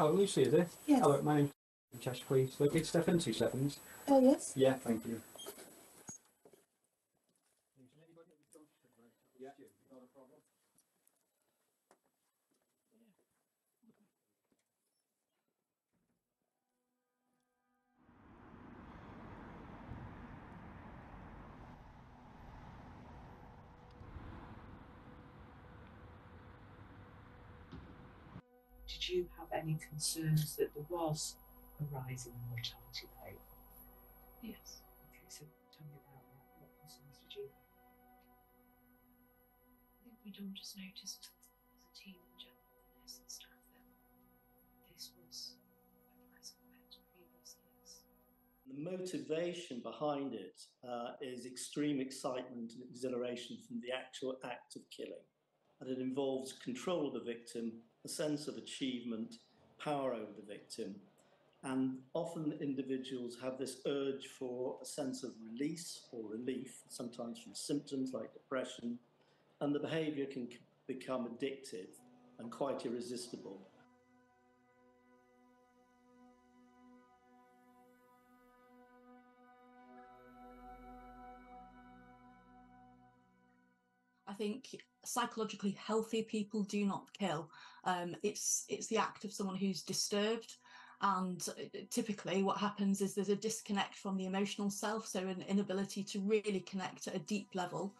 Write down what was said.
Oh, Lucy, is it? Yes. Hello, my name's Chester, please. Look, it's Stefan, two seconds. Oh, yes. Yeah, thank you. Yeah, not a problem. Did you have any concerns that there was a rise in the mortality rate? Yes. Okay, so tell me about that. What concerns did you have? I think we don't just noticed as a team in general, the nurse and staff, that this was a rise compared to previous years. The motivation behind it uh, is extreme excitement and exhilaration from the actual act of killing. And it involves control of the victim, a sense of achievement, power over the victim. And often individuals have this urge for a sense of release or relief, sometimes from symptoms like depression, and the behaviour can become addictive and quite irresistible. Think psychologically healthy people do not kill. Um, it's it's the act of someone who's disturbed, and uh, typically what happens is there's a disconnect from the emotional self, so an inability to really connect at a deep level